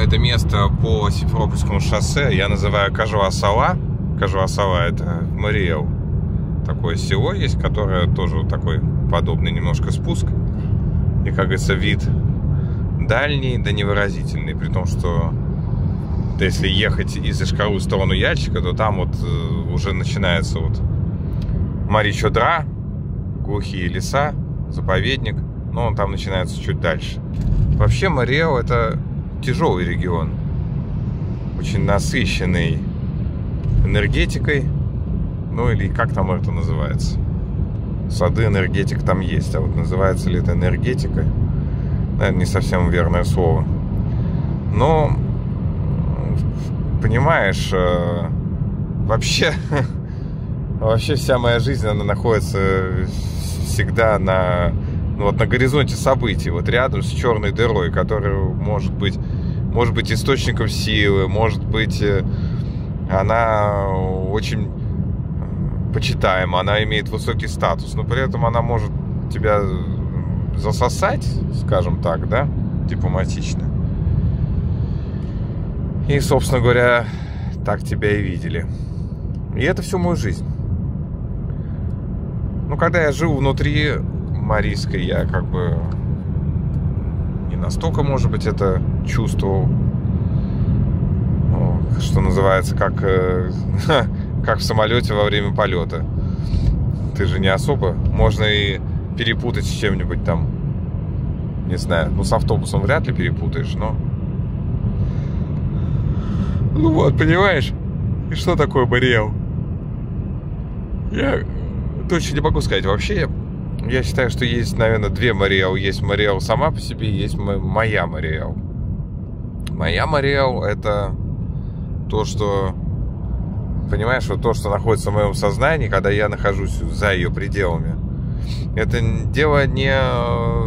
это место по Симферопольскому шоссе я называю Кажуа-Сала. Кажуа-Сала это Мариэл. Такое село есть, которое тоже такой подобный немножко спуск. И, как говорится, вид дальний, да невыразительный. При том, что да, если ехать из Ишкару в сторону Ячика, то там вот э, уже начинается вот Мари-Чодра, глухие леса, заповедник. Но он там начинается чуть дальше. Вообще Мариэл это тяжелый регион. Очень насыщенный энергетикой. Ну или как там это называется. Сады энергетик там есть. А вот называется ли это энергетика? Наверное, не совсем верное слово. Но, понимаешь, э, вообще, вообще вся моя жизнь, она находится всегда на ну, вот на горизонте событий, вот рядом с черной дырой, которая может быть, может быть источником силы, может быть, э, она очень э, почитаема, она имеет высокий статус, но при этом она может тебя засосать, скажем так, да, дипломатично. И, собственно говоря, так тебя и видели. И это всю мою жизнь. Ну, когда я жил внутри Марийской я как бы не настолько, может быть, это чувствовал. Что называется, как, э, как в самолете во время полета. Ты же не особо. Можно и перепутать с чем-нибудь там. Не знаю. Ну, с автобусом вряд ли перепутаешь, но... Ну вот, понимаешь? И что такое Мариэл? Я точно не могу сказать. Вообще, я считаю, что есть, наверное, две Мариэл. Есть Мариэл сама по себе, есть моя Мариэл. Моя Мариэл — это то, что... Понимаешь, вот то, что находится в моем сознании, когда я нахожусь за ее пределами. Это дело не,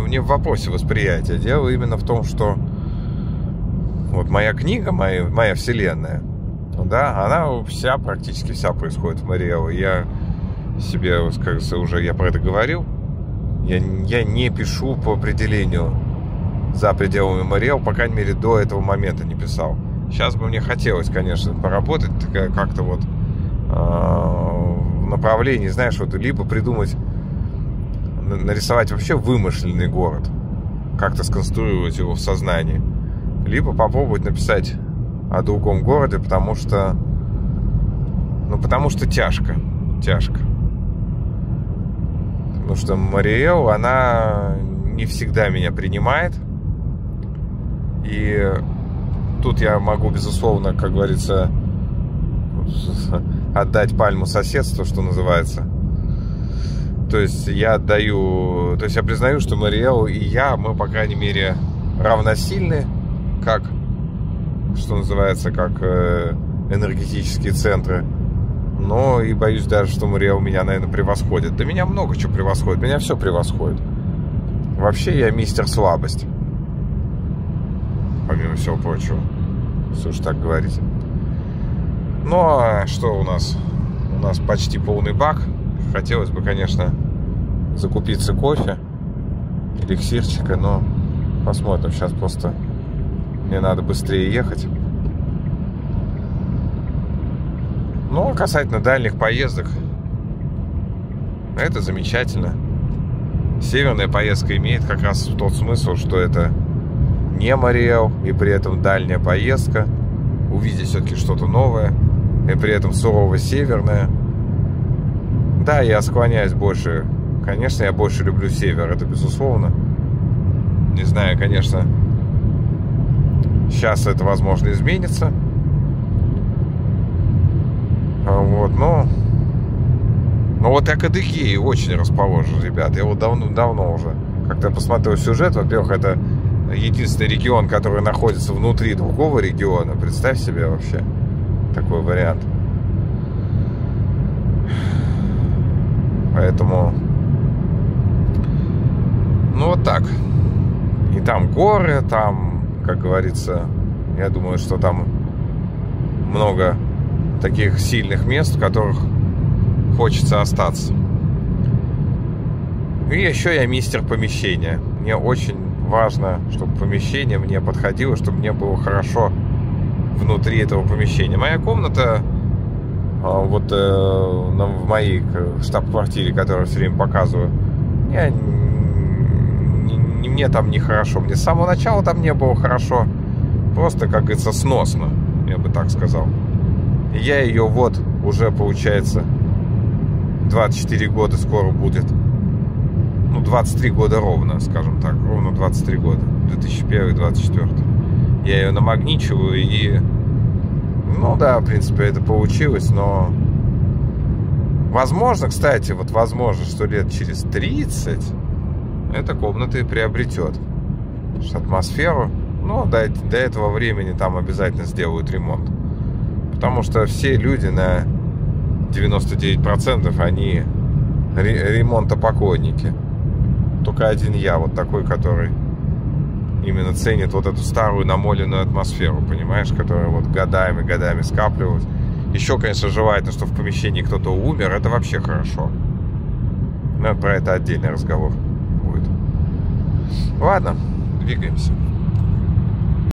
не в вопросе восприятия. Дело именно в том, что вот моя книга, моя, моя вселенная, да, она вся, практически вся происходит в Мариэл. Я себе, говорится, уже я про это говорил. Я, я не пишу по определению за пределами Мариэл, по крайней мере, до этого момента не писал. Сейчас бы мне хотелось, конечно, поработать как-то вот э, в направлении, знаешь, вот либо придумать, нарисовать вообще вымышленный город, как-то сконструировать его в сознании, либо попробовать написать о другом городе, потому что, ну, потому что тяжко, тяжко. Потому что Мариэл, она не всегда меня принимает. И тут я могу, безусловно, как говорится, отдать пальму соседству, что называется. То есть я отдаю... То есть я признаю, что Мариэл и я, мы, по крайней мере, равносильны, как, что называется, как э, энергетические центры но и боюсь даже, что Мария у меня, наверное, превосходит. Да меня много чего превосходит, меня все превосходит. Вообще я мистер слабость. Помимо всего прочего. Же так говорить. Ну, а что у нас? У нас почти полный бак. Хотелось бы, конечно, закупиться кофе, эликсирчика, но посмотрим. Сейчас просто мне надо быстрее ехать. Но ну, касательно дальних поездок, это замечательно. Северная поездка имеет как раз тот смысл, что это не Мариэл, и при этом дальняя поездка, увидеть все-таки что-то новое, и при этом сурово северное. Да, я склоняюсь больше, конечно, я больше люблю север, это безусловно. Не знаю, конечно, сейчас это, возможно, изменится, а вот, но... Ну вот я к Адыгее очень расположен, ребят. Я вот давно-давно уже. Как-то посмотрел сюжет. Во-первых, это единственный регион, который находится внутри другого региона. Представь себе вообще такой вариант. Поэтому... Ну вот так. И там горы, там, как говорится, я думаю, что там много таких сильных мест, в которых хочется остаться. И еще я мистер помещения. Мне очень важно, чтобы помещение мне подходило, чтобы мне было хорошо внутри этого помещения. Моя комната а, вот э, в моей штаб-квартире, которую все время показываю, я, не, не, мне там нехорошо. Мне с самого начала там не было хорошо. Просто, как говорится, сносно, я бы так сказал. Я ее вот уже, получается, 24 года скоро будет. Ну, 23 года ровно, скажем так. Ровно 23 года. 2001-2024. Я ее намагничиваю и ну да, в принципе, это получилось, но... Возможно, кстати, вот возможно, что лет через 30 эта комната и приобретет. Атмосферу, ну, до, до этого времени там обязательно сделают ремонт. Потому что все люди на 99% они ремонтопоклонники. Только один я вот такой, который именно ценит вот эту старую намоленную атмосферу, понимаешь, которая вот годами, годами скапливалась. Еще, конечно, желательно, что в помещении кто-то умер, это вообще хорошо. Но про это отдельный разговор будет. Ладно, двигаемся.